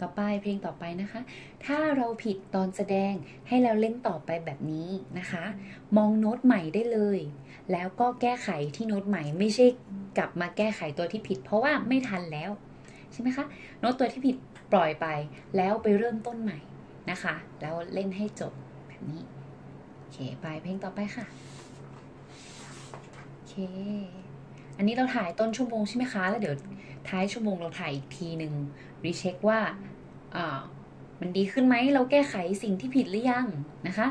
ต่อไปเพลงต่อไปนะคะ ถ้าเราผิดตอนแสดงให้เราเล่นต่อไปแบบนี้นะคะ มองโน้ตใหม่ได้เลย แล้วก็แก้ไขที่โน้ตใหม่ไม่ใช่กลับมาแก้ไขตัวที่ผิด เพราะว่าไม่ทันแล้วใช่ไหมคะโน้ตตัวที่ผิดปล่อยไปแล้วไปเริ่มต้นใหม่นะคะ แล้วเล่นให้จบแบบนี้โอเคไปเพลงต่อไปค่ะโอเคอันนี้เราถ่ายต้นชั่วโมงใช่ไหมคะ แล้วเดี๋ยว ท้ายชั่วโมงเราถ่ายอีกทีหนึ่งรีเช็คว่าอ่ามันดีขึ้นไหมเราแก้ไขสิ่งที่ผิดหรือยังนะคะ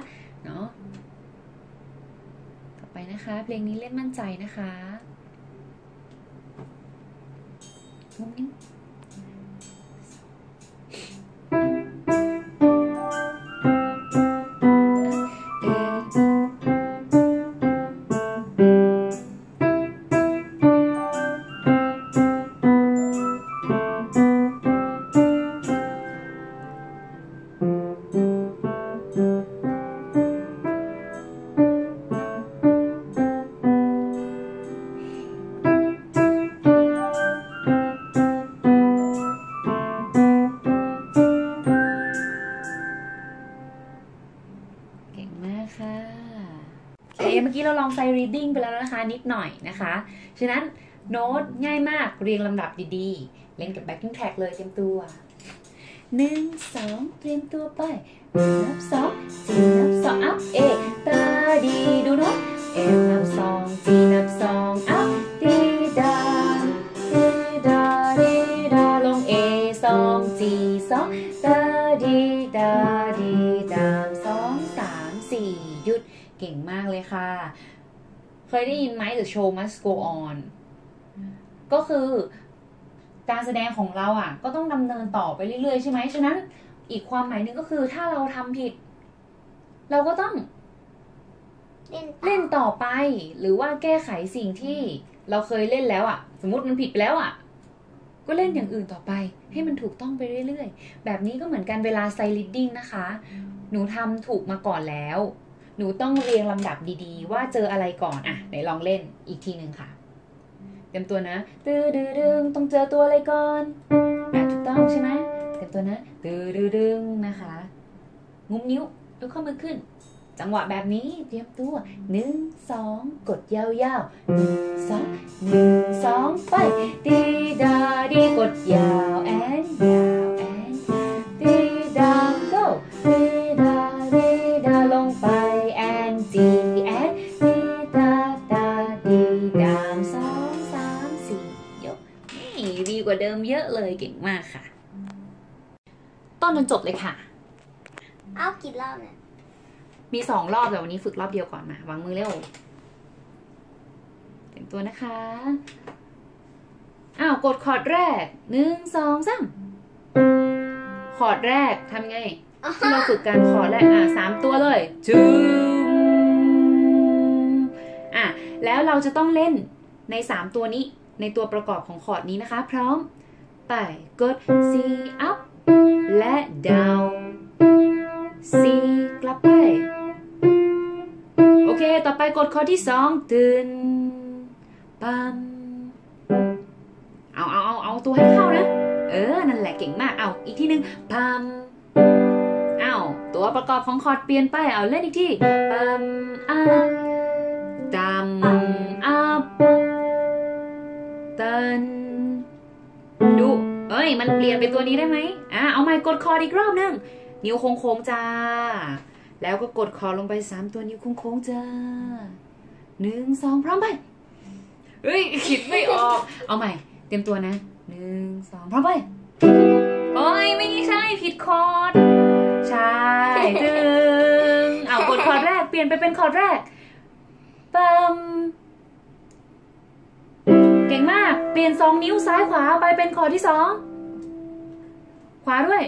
เนาะต่อไปนะคะ เพลงนี้เล่นมั่นใจนะคะมุมนี้ ค่ะโอเคเมื่อกี้เราลอง sight reading ไปแล้วนะคะ นิดหน่อยนะคะ ฉะนั้นโน้ตง่ายมากเรียงลำดับดีๆ เล่นกับ backing track เลยเตรียมตัวหนึ่งสองเตรียมตัวไปนับสองจีนับสอง up A ตาดีดูโน้ต A ยได้ยินไหม The show must go on ก็คือการแสดงของเราอะ ก็ต้องดำเนินต่อไปเรื่อยๆใช่ไหมฉะนั้นอีกความหมายหนึ่งก็คือถ้าเราทำผิด เราก็ต้องเล่นเล่นต่อไป หรือว่าแก้ไขสิ่งที่เราเคยเล่นแล้วอะ สมมติมันผิดไปแล้วอะ ก็เล่นอย่างอื่นต่อไป ให้มันถูกต้องไปเรื่อยๆ แบบนี้ก็เหมือนกันเวลาไซลิดดิ้งนะคะ หนูทำถูกมาก่อนแล้ว หนูต้องเรียงลำดับดีๆ ว่าเจออะไรก่อนอะไหนลองเล่นอีกทีหนึ่งค่ะ เต็มตัวนะตื้อดื้อดึงต้องเจอตัวอะไรก่อนอะถูกต้องใช่ไหมเต็มตัวนะตื้อดื้อดึงนะคะ งุ้มนิ้วยกข้อมือขึ้น จังหวะแบบนี้เตรียมตัวหนึ่งสองกดยาวๆหนึ่งสองหนึ่งสองไปดีดาดีกดยาว กว่าเดิมเยอะเลยเก่งมากค่ะ ต้นจนจบเลยค่ะ เอากี่รอบเนี่ยมีสองรอบแต่วันนี้ฝึกรอบเดียวก่อนมาวางมือเร็วเตรียมตัวนะคะอ้าวกดคอร์ดแรกหนึ่งสองสามคอร์ดแรกทำไงที่เราฝึกกันคอร์ดแรกอะสามตัวเลยจึงอะแล้วเราจะต้องเล่นในสามตัวนี้ ในตัวประกอบของคอร์ดนี้นะคะ พร้อม ไปกด C up และ down C กลับไป โอเค ต่อไปกดคอร์ดที่สองตื่นปัมเอาเอาเอาเอาตัวให้เข้านะ เออ นั่นแหละเก่งมาก เอาอีกทีหนึ่งพัมเอาตัวประกอบของคอร์ดเปลี่ยนไป เอาเล่นอีกทีพัมอัพ ย มันเปลี่ยนเป็นตัวนี้ได้ไหมอะเอาใหม่กดคออีกรอบหนึง นิ้วโค้งๆจ้า แล้วก็กดคอลงไปสามตัวนิ้วโค้งๆจ้าหนึ่งสองพร้อมไป เฮ้ยคิดไม่ออก เอาใหม่ เตรียมตัวนะหนึ่งสองพร้อมไปโอ้ยไม่ใช่ผิดคอร์ดใช่ดึงเอากดคอร์ดแรกเปลี่ยนไปเป็นคอร์ดแรกปั๊มเก่งมาก เปลี่ยนสองนิ้วซ้ายขวาไปเป็นคอร์ดที่สอง ขวาด้วย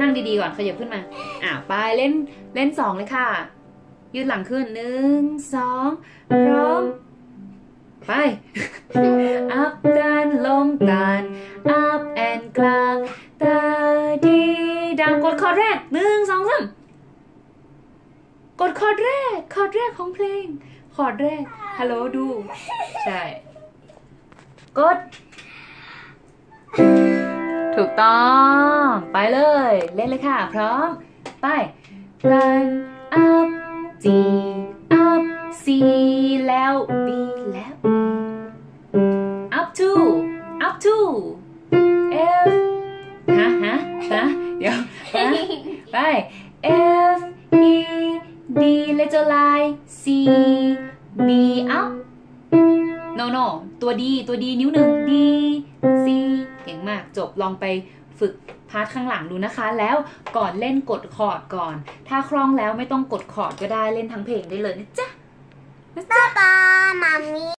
นั่งดีๆก่อนขยับขึ้นมา อ่าไปเล่นเล่นสองเลยค่ะ ยืดหลังขึ้นหนึ่งสองพร้อม ไป up ดันลงดัน up and กลางตาดีดังกดคอร์ดแรกหนึ่งสองสามกดคอร์ดแรก คอร์ดแรกของเพลง คอร์ดแรก ฮัลโหลดู ใช่ กด ถูกต้อง ไปเลย เล่นเลยค่ะ พร้อม ไป run up G up C แล้ว B แล้ว up to up to F ฮะฮะฮะเดี๋ยวฮะไป F E D little line C B up no no ตัว D ตัว D นิ้วหนึ่ง D ากจบลองไปฝึกพาร์ทข้างหลังดูนะคะ แล้วก่อนเล่นกดคอร์ดก่อน ถ้าคล่องแล้วไม่ต้องกดคอร์ดก็ได้เล่นทั้งเพลงได้เลยนะจ๊ะป้าป้ามามี